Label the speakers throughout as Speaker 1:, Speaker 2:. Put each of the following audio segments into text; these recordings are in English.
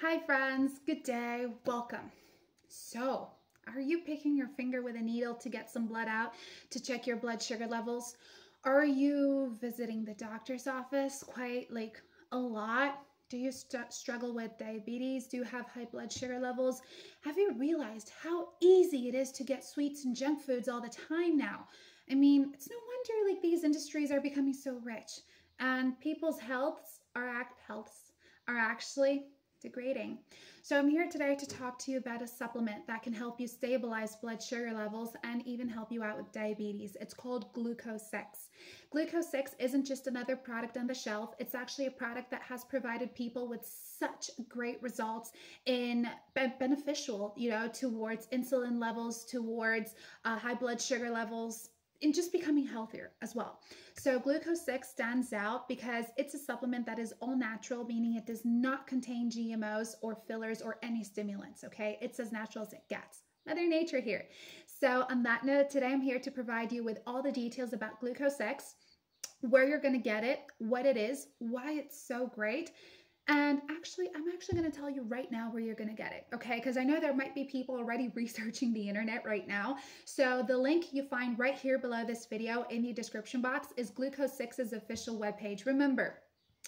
Speaker 1: Hi friends, good day, welcome. So, are you picking your finger with a needle to get some blood out to check your blood sugar levels? Are you visiting the doctor's office quite like a lot? Do you st struggle with diabetes? Do you have high blood sugar levels? Have you realized how easy it is to get sweets and junk foods all the time now? I mean, it's no wonder like these industries are becoming so rich and people's healths are act healths are actually degrading. So I'm here today to talk to you about a supplement that can help you stabilize blood sugar levels and even help you out with diabetes. It's called Gluco 6. Gluco 6 isn't just another product on the shelf. It's actually a product that has provided people with such great results in beneficial, you know, towards insulin levels, towards uh, high blood sugar levels, in just becoming healthier as well. So Gluco 6 stands out because it's a supplement that is all natural, meaning it does not contain GMOs or fillers or any stimulants, okay? It's as natural as it gets. Mother Nature here. So on that note, today I'm here to provide you with all the details about Gluco 6, where you're gonna get it, what it is, why it's so great, and actually, I'm actually going to tell you right now where you're going to get it, okay? Because I know there might be people already researching the internet right now. So the link you find right here below this video in the description box is Gluco 6's official webpage. Remember,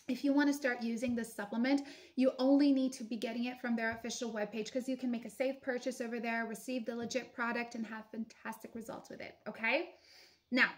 Speaker 1: if you want to start using this supplement, you only need to be getting it from their official webpage because you can make a safe purchase over there, receive the legit product, and have fantastic results with it, okay? Now,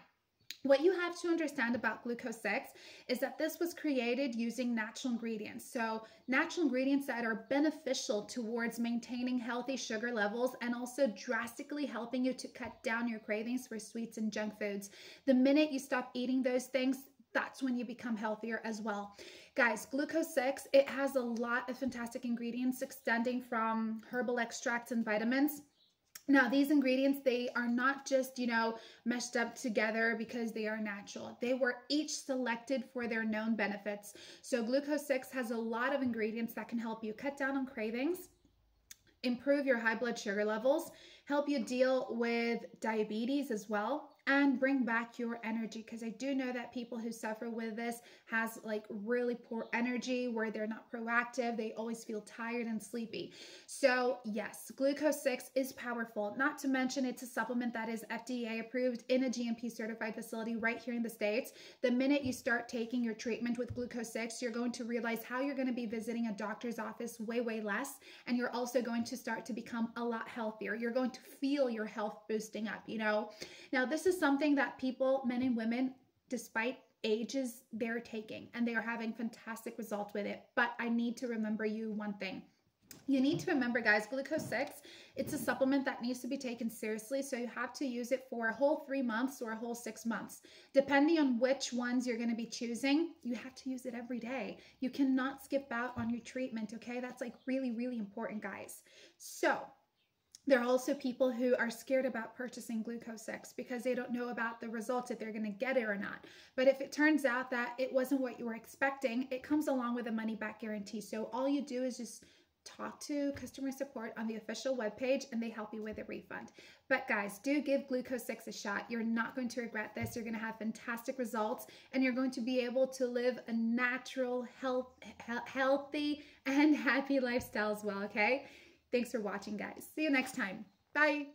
Speaker 1: what you have to understand about Gluco 6 is that this was created using natural ingredients. So natural ingredients that are beneficial towards maintaining healthy sugar levels and also drastically helping you to cut down your cravings for sweets and junk foods. The minute you stop eating those things, that's when you become healthier as well. Guys, Gluco 6, it has a lot of fantastic ingredients extending from herbal extracts and vitamins now, these ingredients, they are not just, you know, meshed up together because they are natural. They were each selected for their known benefits. So Gluco 6 has a lot of ingredients that can help you cut down on cravings, improve your high blood sugar levels, help you deal with diabetes as well, and bring back your energy because I do know that people who suffer with this has like really poor energy where they're not proactive. They always feel tired and sleepy. So yes, Gluco 6 is powerful. Not to mention it's a supplement that is FDA approved in a GMP certified facility right here in the States. The minute you start taking your treatment with Gluco 6, you're going to realize how you're going to be visiting a doctor's office way, way less. And you're also going to start to become a lot healthier. You're going to feel your health boosting up, you know? Now this is is something that people, men and women, despite ages, they're taking and they are having fantastic results with it. But I need to remember you one thing. You need to remember, guys, Gluco 6, it's a supplement that needs to be taken seriously. So you have to use it for a whole three months or a whole six months. Depending on which ones you're going to be choosing, you have to use it every day. You cannot skip out on your treatment, okay? That's like really, really important, guys. So there are also people who are scared about purchasing Gluco 6 because they don't know about the results if they're going to get it or not. But if it turns out that it wasn't what you were expecting, it comes along with a money back guarantee. So all you do is just talk to customer support on the official webpage and they help you with a refund. But guys, do give Gluco 6 a shot. You're not going to regret this. You're going to have fantastic results and you're going to be able to live a natural, health, healthy, and happy lifestyle as well, okay? Thanks for watching, guys. See you next time. Bye.